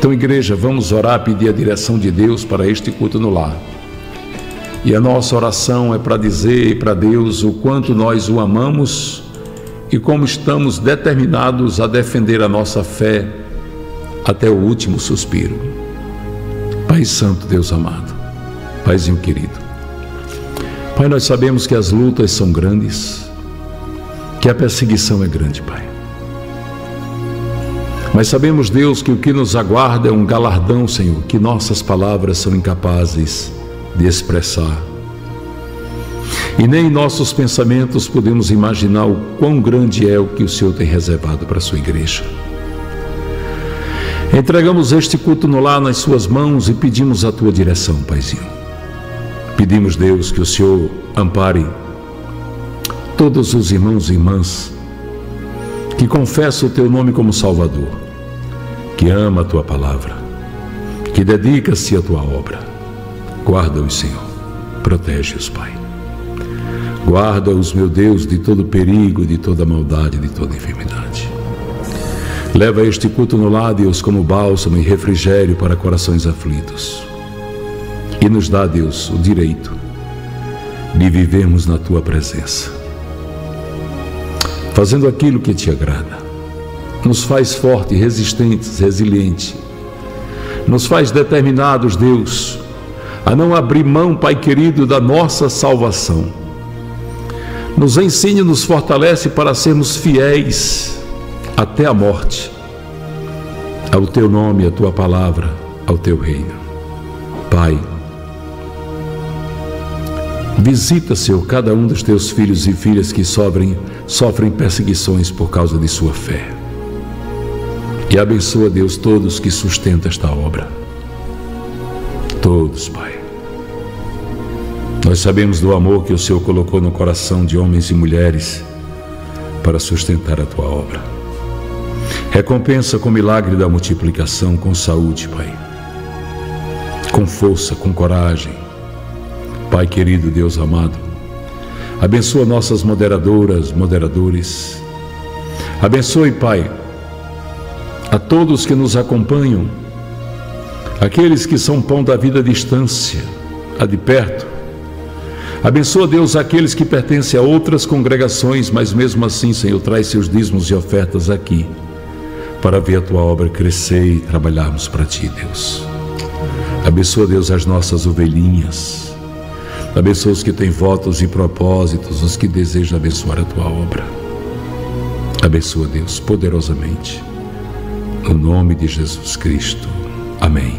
Então, igreja, vamos orar, pedir a direção de Deus para este culto no lar. E a nossa oração é para dizer para Deus o quanto nós o amamos e como estamos determinados a defender a nossa fé até o último suspiro. Pai Santo, Deus amado, Paizinho querido. Pai, nós sabemos que as lutas são grandes, que a perseguição é grande, Pai. Mas sabemos, Deus, que o que nos aguarda é um galardão, Senhor, que nossas palavras são incapazes de expressar. E nem em nossos pensamentos podemos imaginar o quão grande é o que o Senhor tem reservado para a sua igreja. Entregamos este culto no lar nas suas mãos e pedimos a tua direção, Paizinho. Pedimos, Deus, que o Senhor ampare todos os irmãos e irmãs que confessam o teu nome como Salvador, que ama a tua palavra, que dedica-se à tua obra. Guarda-os, Senhor. Protege-os, Pai. Guarda-os, meu Deus, de todo perigo, de toda maldade, de toda enfermidade. Leva este culto no Deus, como bálsamo e refrigério para corações aflitos. E nos dá, Deus, o direito de vivermos na tua presença, fazendo aquilo que te agrada. Nos faz fortes, resistentes, resilientes. Nos faz determinados, Deus, a não abrir mão, Pai querido, da nossa salvação. Nos ensine e nos fortalece para sermos fiéis até a morte, ao teu nome, à tua palavra, ao teu reino. Pai, visita, Senhor, cada um dos teus filhos e filhas que sofrem, sofrem perseguições por causa de sua fé. E abençoa, Deus, todos que sustentam esta obra. Todos, Pai. Nós sabemos do amor que o Senhor colocou no coração de homens e mulheres para sustentar a tua obra. Recompensa com o milagre da multiplicação, com saúde, Pai. Com força, com coragem. Pai querido, Deus amado. Abençoa nossas moderadoras, moderadores. Abençoe, Pai, a todos que nos acompanham, aqueles que são pão da vida à distância, a de perto. Abençoa, Deus, aqueles que pertencem a outras congregações, mas mesmo assim, Senhor, traz seus dízimos e ofertas aqui para ver a tua obra crescer e trabalharmos para ti, Deus. Abençoa, Deus, as nossas ovelhinhas. Abençoa os que têm votos e propósitos, os que desejam abençoar a tua obra. Abençoa, Deus, poderosamente. No nome de Jesus Cristo. Amém.